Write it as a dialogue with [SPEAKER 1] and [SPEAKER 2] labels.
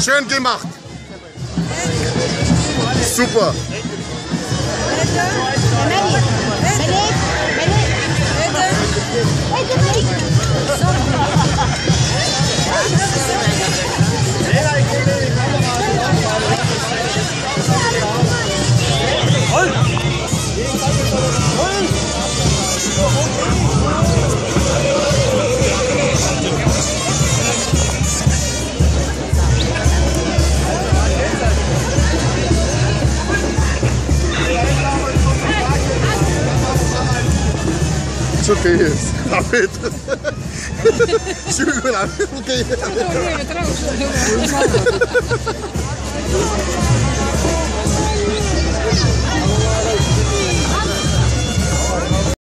[SPEAKER 1] Schön gemacht. Super. Isso que é isso? Rapeta. Chegou